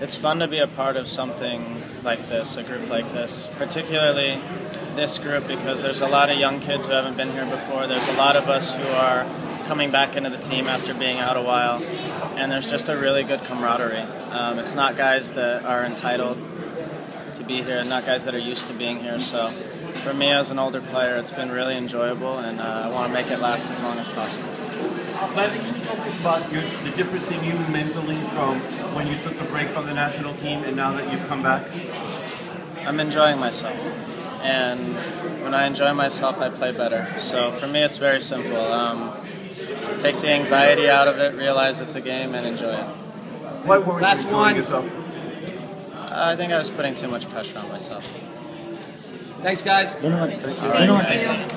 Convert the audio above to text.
it's fun to be a part of something like this, a group like this, particularly this group because there's a lot of young kids who haven't been here before. There's a lot of us who are coming back into the team after being out a while, and there's just a really good camaraderie. Um, it's not guys that are entitled to be here, and not guys that are used to being here. So for me as an older player, it's been really enjoyable, and uh, I want to make it last as long as possible. Vladdy, can you talk about your, the difference in you mentally from when you took the break from the national team and now that you've come back? I'm enjoying myself, and when I enjoy myself, I play better. So for me, it's very simple. Um, take the anxiety out of it, realize it's a game, and enjoy it. Why weren't Last you enjoying one. yourself? I think I was putting too much pressure on myself. Thanks, guys. All right.